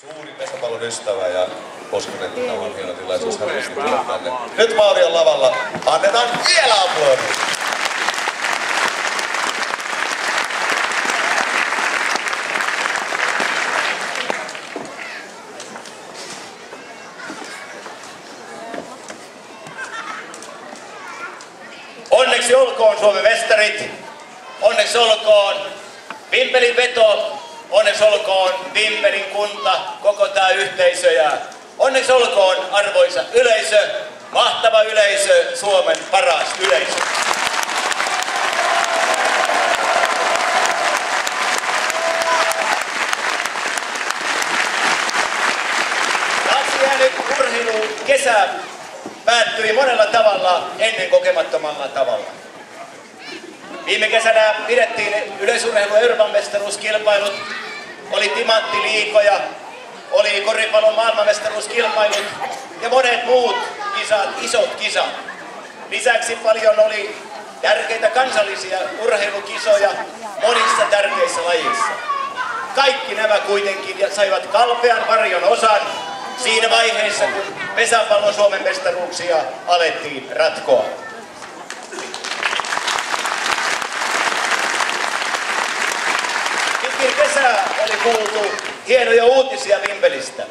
Suuri pesäpallon ystävä ja uskon, että tämä on hieno tilaisuus tulla tänne. Nyt Maarion lavalla annetaan vielä aplodit. Onneksi olkoon Suomen mestarit. Onneksi olkoon Vimpelin veto. Onneksi olkoon Vimpelin kunta, koko tämä yhteisö ja onneksi olkoon arvoisa yleisö, mahtava yleisö, Suomen paras yleisö. Urheilu kesä päättyi monella tavalla ennen kokemattomalla tavalla. Viime kesänä pidettiin yleisurheilu Euroopan mestaruuskilpailut, oli timanttiliikoja, oli koripallon maailmanmestaruuskilpailut ja monet muut kisat, isot kisat. Lisäksi paljon oli tärkeitä kansallisia urheilukisoja monissa tärkeissä lajissa. Kaikki nämä kuitenkin saivat kalpean varjon osan siinä vaiheessa, kun pesäpallon Suomen mestaruuksia alettiin ratkoa. Kesää oli kuultu hienoja uutisia Vimpelistä.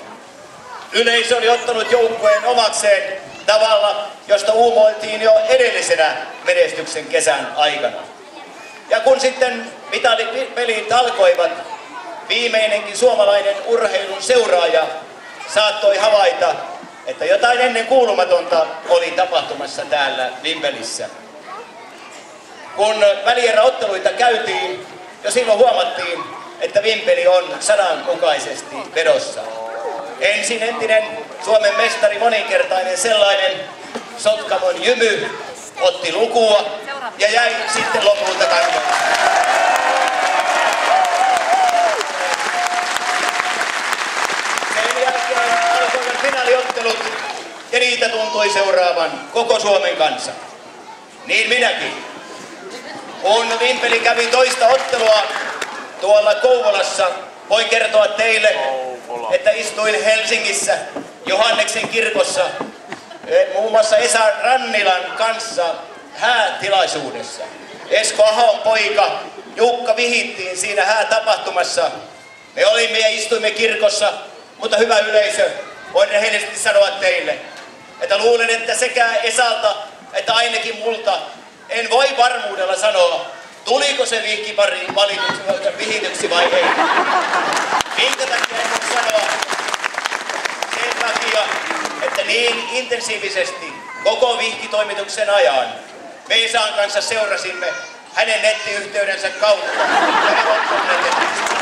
Yleisö oli ottanut joukkueen omakseen tavalla, josta uumoiltiin jo edellisenä menestyksen kesän aikana. Ja kun sitten mitalipelit alkoivat, viimeinenkin suomalainen urheilun seuraaja saattoi havaita, että jotain ennen kuulumatonta oli tapahtumassa täällä Vimpelissä. Kun välieräotteluita käytiin, jo silloin huomattiin, että Vimpeli on sananmukaisesti vedossa. Ensin entinen Suomen mestari moninkertainen sellainen Sotkamon jymy otti lukua ja jäi sitten lopulta kantoon. Sen jälkeen alkoivat finaaliottelut ja niitä tuntui seuraavan koko Suomen kanssa. Niin minäkin. Kun Vimpeli kävi toista ottelua tuolla Kouvolassa, voin kertoa teille, että istuin Helsingissä Johanneksen kirkossa eh, muun muassa Esa Rannilan kanssa häätilaisuudessa. Esko Ahon poika Jukka vihittiin siinä häätapahtumassa. Me olimme ja istuimme kirkossa, mutta hyvä yleisö, voin rehellisesti sanoa teille, että luulen, että sekä Esalta että ainakin multa en voi varmuudella sanoa, tuliko se vihkipari valituksi, vihityksi vai ei. Minkä takia en voi sanoa? Sen takia, että niin intensiivisesti koko vihkitoimituksen ajan me Esan kanssa seurasimme hänen nettiyhteydensä kautta. hänen ottaminen netistä.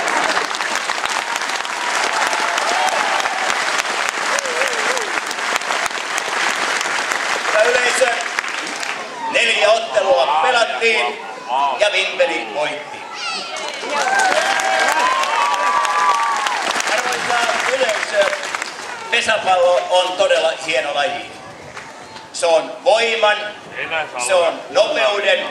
Hyvä yleisö, neljä ottelua pelattiin ja Vimpeli voitti. Arvoisa yleisö, pesäpallo on todella hieno laji. Se on voiman, se on nopeuden,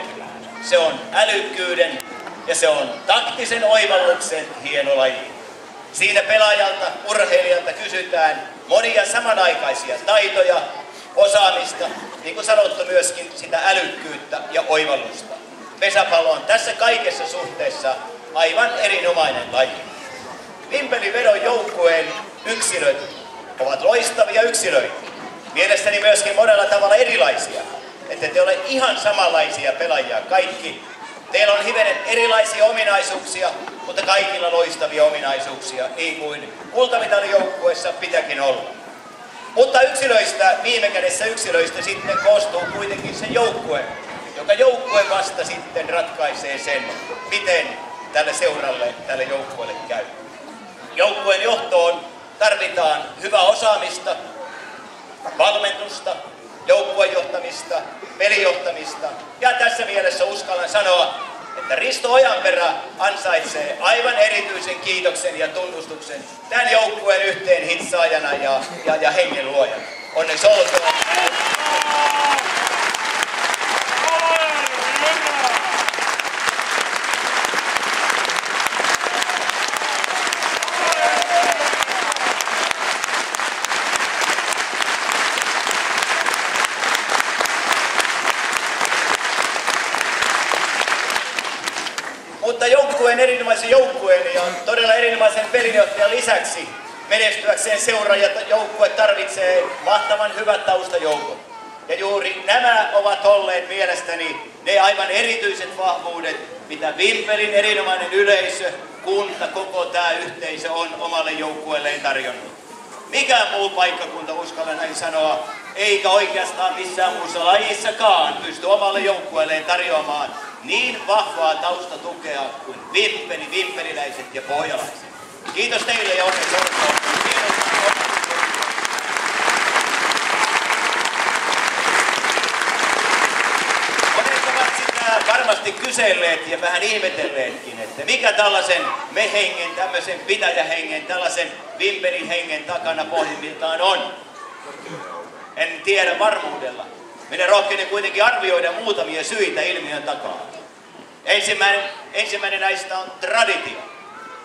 se on älykkyyden ja se on taktisen oivalluksen hieno laji. Siinä pelaajalta, urheilijalta kysytään monia samanaikaisia taitoja, osaamista, niin kuin sanottu myöskin sitä älykkyyttä ja oivallusta. Pesäpallo on tässä kaikessa suhteessa aivan erinomainen laji. Vimpelivedon joukkueen yksilöt ovat loistavia yksilöitä. Mielestäni myöskin monella tavalla erilaisia. Että te ole ihan samanlaisia pelaajia kaikki. Teillä on hivenen erilaisia ominaisuuksia, mutta kaikilla loistavia ominaisuuksia, niin kuin kultamitalijoukkueessa pitäkin olla. Mutta yksilöistä, viime kädessä yksilöistä sitten koostuu kuitenkin se joukkue, joka joukkue vasta sitten ratkaisee sen, miten tälle seuralle, tälle joukkueelle käy. Joukkueen johtoon tarvitaan hyvää osaamista, valmennusta, joukkuejohtamista, pelijohtamista. Ja tässä mielessä uskallan sanoa, että Risto Ojanperä ansaitsee aivan erityisen kiitoksen ja tunnustuksen tämän joukkueen yhteen hitsaajana ja, ja, ja hengen luojana. Onneksi olkoon. Mutta erinomaisen joukkueen ja todella erinomaisen pelinjohtajan lisäksi menestyäkseen seura ja joukkue tarvitsee mahtavan hyvät taustajoukot. Ja juuri nämä ovat olleet mielestäni ne aivan erityiset vahvuudet, mitä Vimpelin erinomainen yleisö, kunta, koko tämä yhteisö on omalle joukkueelleen tarjonnut. Mikään muu paikkakunta, uskallan näin sanoa, eikä oikeastaan missään muussa lajissakaan pysty omalle joukkueelleen tarjoamaan niin vahvaa taustatukea kuin Vimpeli, vimpeliläiset ja pohjalaiset. Kiitos teille ja onneksi varmasti kyselleet ja vähän ihmetelleetkin, että mikä tällaisen me-hengen, tämmöisen pitäjähengen, tällaisen Vimpelin hengen takana pohjimmiltaan on. En tiedä varmuudella. Minä rohkenen kuitenkin arvioida muutamia syitä ilmiön takaa. Ensimmäinen, ensimmäinen näistä on traditio.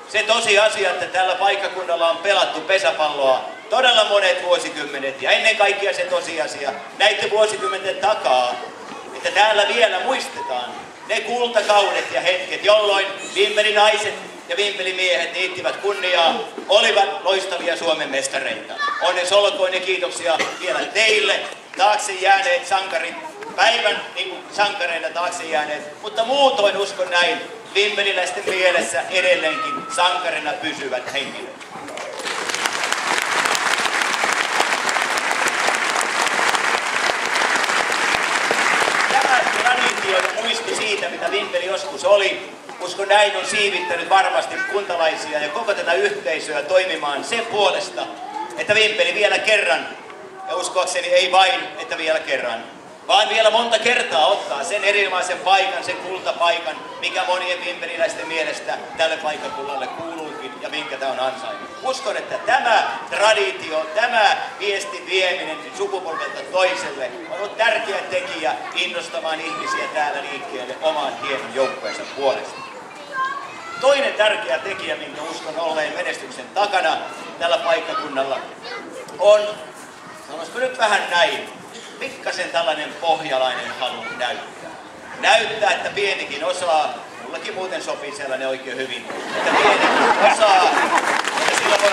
Se tosiasia, että tällä paikkakunnalla on pelattu pesäpalloa todella monet vuosikymmenet ja ennen kaikkea se tosiasia näiden vuosikymmenten takaa, että täällä vielä muistetaan ne kultakaudet ja hetket, jolloin naiset ja miehet niittivät kunniaa, olivat loistavia Suomen mestareita. Onneksi olkoon ja kiitoksia vielä teille, taakse jääneet sankarit, päivän niin kuin sankareina taakse jääneet, mutta muutoin uskon näin, vimpeliläisten mielessä edelleenkin sankarina pysyvät henkilöt. Muisti siitä, mitä Vimpeli joskus oli, uskon näin on siivittänyt varmasti kuntalaisia ja koko tätä yhteisöä toimimaan sen puolesta, että Vimpeli vielä kerran, ja uskoakseni ei vain, että vielä kerran, vaan vielä monta kertaa ottaa sen erinomaisen paikan, sen kultapaikan, mikä monien vimpeliläisten mielestä tälle paikkakunnalle kuuluukin ja minkä tämä on ansainnut. Uskon, että tämä traditio, tämä viestin vieminen sukupolvelta toiselle on ollut tärkeä tekijä innostamaan ihmisiä täällä liikkeelle oman hienon joukkueensa puolesta. Toinen tärkeä tekijä, minkä uskon olleen menestyksen takana tällä paikkakunnalla, on, sanoisiko nyt vähän näin, pikkasen tällainen pohjalainen halu näyttää. Näyttää, että pienikin osaa, mullakin muuten sopii sellainen oikein hyvin, että pienikin osaa, ja sillä voi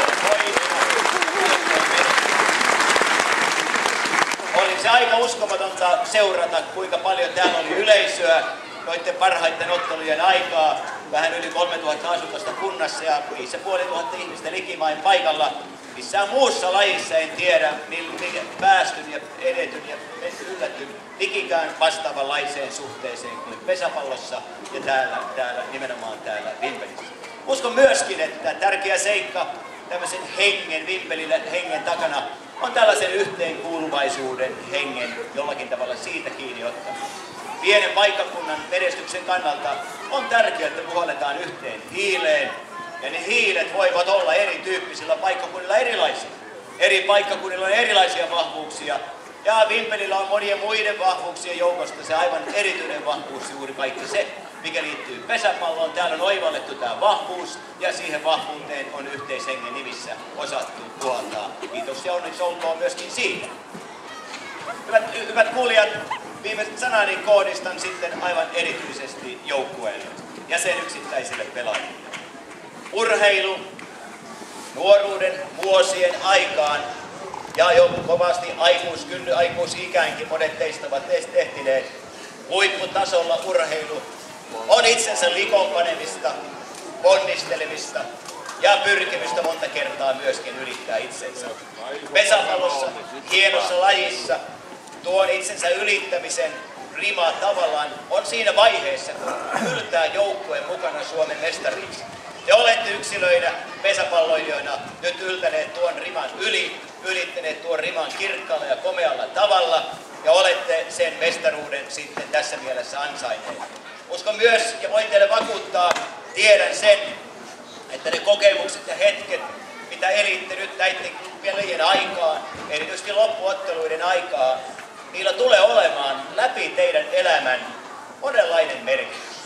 Oli se aika uskomatonta seurata, kuinka paljon täällä oli yleisöä noiden parhaiten ottelujen aikaa. Vähän yli 3000 asukasta kunnassa ja 5500 ihmistä likimain paikalla. Missään muussa lajissa en tiedä, millä päästyn ja edetyn ja yllätyn likikään vastaavanlaiseen suhteeseen kuin pesäpallossa ja täällä, täällä nimenomaan täällä Vimpelissä. Uskon myöskin, että tärkeä seikka tämmöisen hengen, Vimpelillä hengen takana on tällaisen yhteenkuuluvaisuuden hengen jollakin tavalla siitä kiinni ottaa. Pienen paikkakunnan menestyksen kannalta on tärkeää, että puhalletaan yhteen hiileen ja ne hiilet voivat olla erityyppisillä paikkakunnilla erilaisia. Eri paikkakunnilla on erilaisia vahvuuksia. Ja Vimpelillä on monien muiden vahvuuksien joukosta se aivan erityinen vahvuus juuri kaikki se, mikä liittyy pesäpalloon. Täällä on oivallettu tämä vahvuus ja siihen vahvuuteen on yhteishengen nimissä puoltaa. Ja onneksi olkoon myöskin siitä. Hyvät, hyvät kuulijat, viimeiset sanani koodistan sitten aivan erityisesti joukkueelle ja sen yksittäisille pelaajille urheilu nuoruuden vuosien aikaan ja jo kovasti aikuiskynny, aikuisikäänkin monet teistä ovat tehtineet. Huipputasolla urheilu on itsensä likonpanemista, ponnistelemista ja pyrkimystä monta kertaa myöskin ylittää itsensä. Pesäpallossa, hienossa lajissa, tuon itsensä ylittämisen rima tavallaan on siinä vaiheessa, kun yltää joukkueen mukana Suomen mestariksi. Te olette yksilöinä, pesäpalloilijoina nyt yltäneet tuon riman yli, ylittäneet tuon riman kirkkaalla ja komealla tavalla ja olette sen mestaruuden sitten tässä mielessä ansainneet. Uskon myös ja voin teille vakuuttaa, tiedän sen, että ne kokemukset ja hetket, mitä elitte nyt näiden pelien aikaan, erityisesti loppuotteluiden aikaa, niillä tulee olemaan läpi teidän elämän monenlainen merkitys.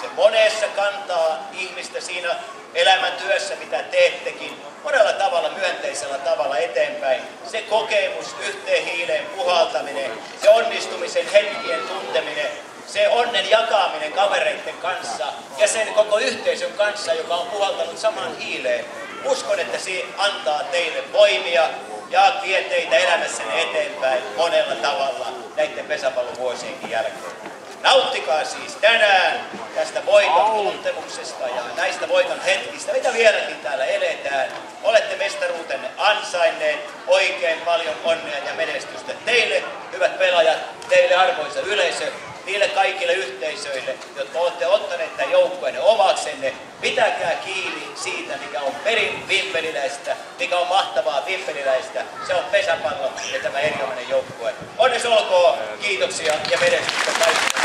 Se monessa kantaa ihmistä siinä elämäntyössä, mitä teettekin, monella tavalla myönteisellä tavalla eteenpäin. Se kokemus, yhteen hiileen puhaltaminen, se onnistumisen hetkien tunteminen, se onnen jakaminen kavereiden kanssa ja sen koko yhteisön kanssa, joka on puhaltanut saman hiileen, uskon, että se antaa teille voimia ja vie teitä elämässänne eteenpäin monella tavalla näiden pesäpallon vuosienkin jälkeen. Nauttikaa siis tänään tästä voiton tuntemuksesta ja näistä voiton hetkistä, mitä vieläkin täällä eletään. Olette mestaruutenne ansainneet oikein paljon onnea ja menestystä teille, hyvät pelaajat, teille arvoisa yleisö, niille kaikille yhteisöille, jotka olette ottaneet tämän joukkueen omaksenne. Pitäkää kiinni siitä, mikä on perin vimpeliläistä, mikä on mahtavaa vimpeliläistä. Se on pesäpallo ja tämä erinomainen joukkue. Onneksi olkoon, kiitoksia ja menestystä kaikille.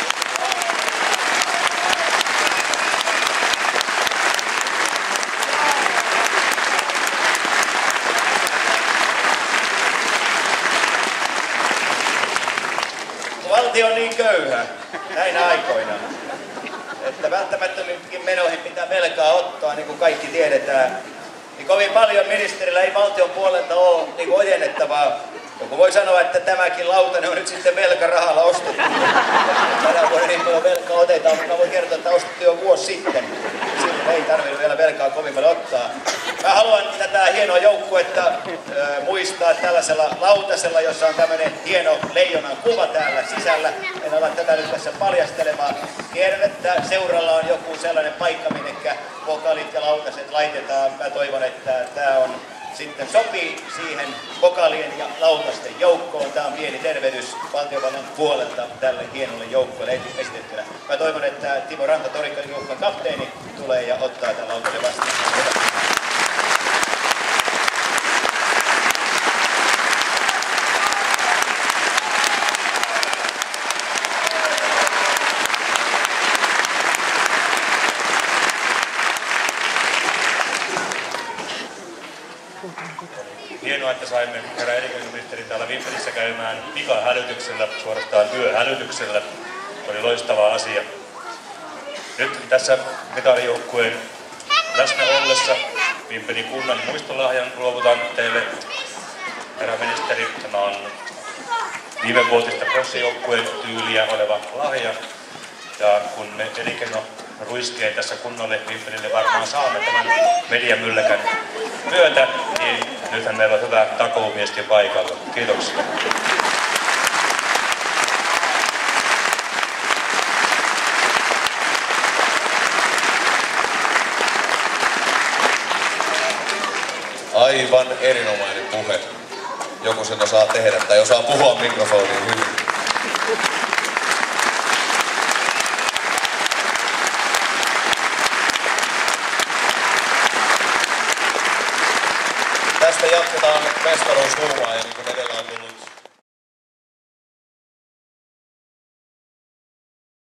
Valtio on niin köyhä näinä aikoina, että välttämättöminkin menoihin pitää velkaa ottaa, niin kuin kaikki tiedetään. Niin kovin paljon ministerillä ei valtion puolelta ole niin ojennettavaa. Joku voi sanoa, että tämäkin lautanen on nyt sitten velkarahalla ostettu. Tänä vuonna niin paljon velkaa otetaan, mutta voi kertoa, että ostettu jo vuosi sitten. Silloin ei tarvinnut vielä velkaa kovin paljon ottaa. Mä haluan tätä hienoa joukkuetta äh, muistaa tällaisella lautasella, jossa on tämmöinen hieno leijonan kuva täällä sisällä. En ala tätä nyt tässä paljastelemaan. Tiedän, että seuralla on joku sellainen paikka, minne vokalit ja lautaset laitetaan. Mä toivon, että tämä on sitten sopii siihen vokalien ja lautasten joukkoon. Tämä on pieni tervehdys valtiovallan puolelta tälle hienolle joukkoille esitettynä. Mä toivon, että Timo Ranta, Torikkalin joukkojen kapteeni, tulee ja ottaa tämän lautasen vastaan. Hienoa, että saimme herra elinkeinoministeri täällä Vimpelissä käymään pikahälytyksellä, suorastaan yöhälytyksellä. Oli loistava asia. Nyt tässä metalijoukkueen läsnä ollessa Vimpelin kunnan muistolahjan luovutan teille, herra ministeri. Tämä on viime vuotista prossijoukkueen tyyliä oleva lahja. Ja kun me elinkeino ruiskeen tässä kunnolle Vimpelille varmaan saamme tämän mediamylläkän myötä, nythän meillä on hyvä takoumieskin paikalla. Kiitoksia. Aivan erinomainen puhe. Joku sen osaa tehdä tai osaa puhua mikrofoniin hyvin. Tästä